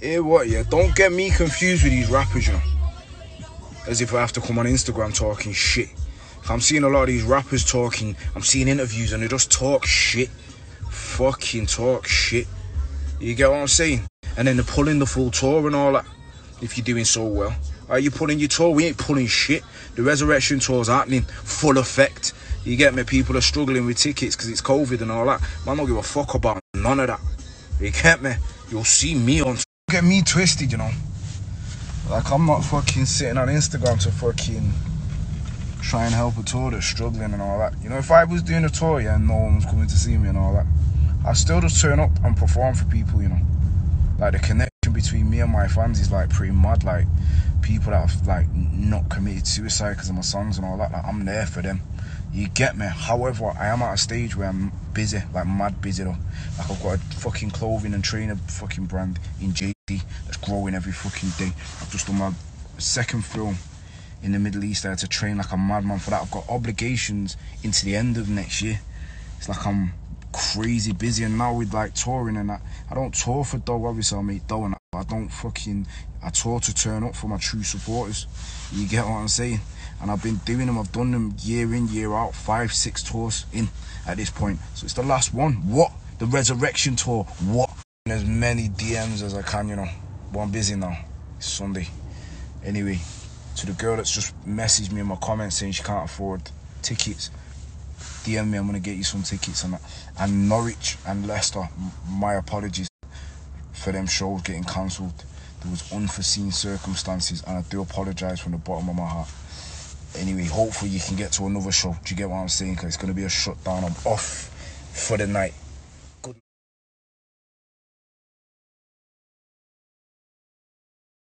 Hear what, yeah? Don't get me confused with these rappers, you know. As if I have to come on Instagram talking shit. I'm seeing a lot of these rappers talking, I'm seeing interviews and they just talk shit. Fucking talk shit. You get what I'm saying? And then they're pulling the full tour and all that. If you're doing so well. Are you pulling your tour? We ain't pulling shit. The resurrection tour's happening, full effect. You get me? People are struggling with tickets because it's COVID and all that. Man, I don't give a fuck about none of that. You get me? You'll see me on. Get me twisted, you know. Like I'm not fucking sitting on Instagram to fucking try and help a tour that's struggling and all that. You know, if I was doing a tour, yeah, and no one was coming to see me and all that, I still just turn up and perform for people, you know. Like the connection between me and my fans is like pretty mad. Like people that have like not committed suicide because of my songs and all that. Like I'm there for them. You get me? However, I am at a stage where I'm busy, like mad busy though. Like I've got a fucking clothing and trainer fucking brand in JD that's growing every fucking day. I've just done my second film in the Middle East. I had to train like a madman for that. I've got obligations into the end of next year. It's like I'm crazy busy and now with like touring and that. I don't tour for dough, obviously I make dough and I don't fucking I tour to turn up for my true supporters. You get what I'm saying? And I've been doing them, I've done them year in, year out, five, six tours in at this point. So it's the last one. What? The resurrection tour. What? As many DMs as I can, you know. But I'm busy now. It's Sunday. Anyway, to the girl that's just messaged me in my comments saying she can't afford tickets, DM me, I'm gonna get you some tickets and that. And Norwich and Leicester, my apologies for them shows getting cancelled. There was unforeseen circumstances, and I do apologise from the bottom of my heart. Anyway, hopefully you can get to another show. Do you get what I'm saying? Because it's gonna be a shutdown. I'm off for the night.